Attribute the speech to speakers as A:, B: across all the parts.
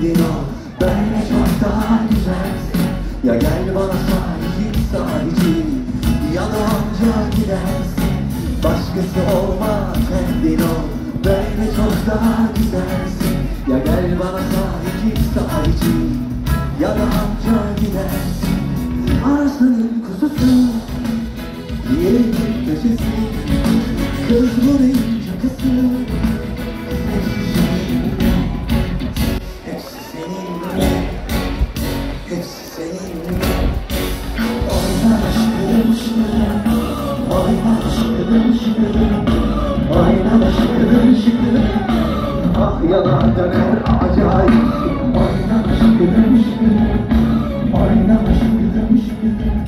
A: kendin ol Böyle çok daha güzelsin? Ya gel bana sahip sahici Ya da anca gidersin. Başkası olma kendin ol Böyle çok daha güzelsin. Ya gel bana sahip sahici Ya da anca gidersin. Arasının kuzusu. Yerin köşesi. Kız bunun çakısı aşkım şıkırım Oyna aşkım şıkırım Ah yana döner acayip Oyna aşkım şıkırım Oyna aşkım şıkırım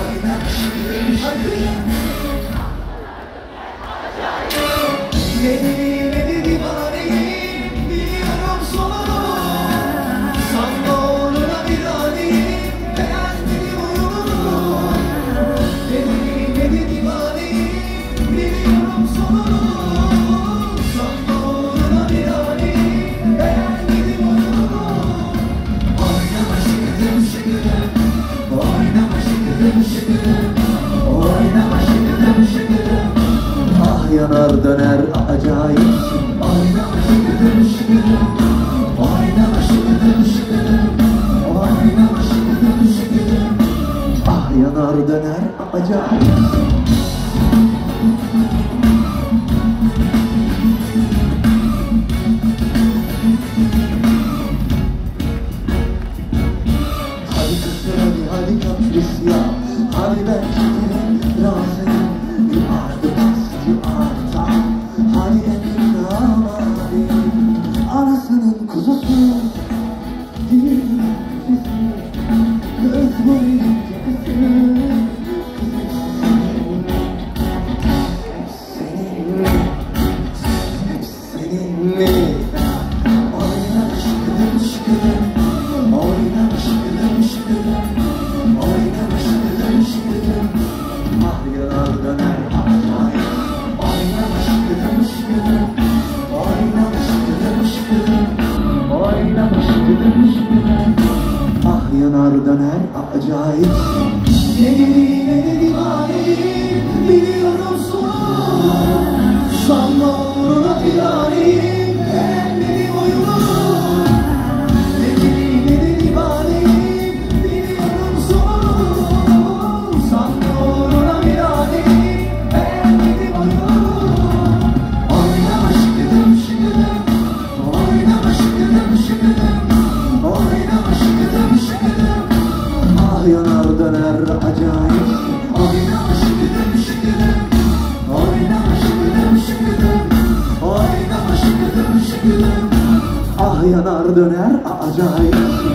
A: Oyna aşkım şıkırım Beni yanar döner acayipsin Hadi kızlar hadi kapris ya Hadi ben şekerim razıyım Bir ardı bastı arta Hadi Ah yanar döner acayip. Deli deli divaneyim Biliyorum sonu Yanar döner acayip. Oynama şıkıdım şıkıdım Oynama şıkıdım şıkıdım Oynama şıkıdım şıkıdım Ah yanar döner acayip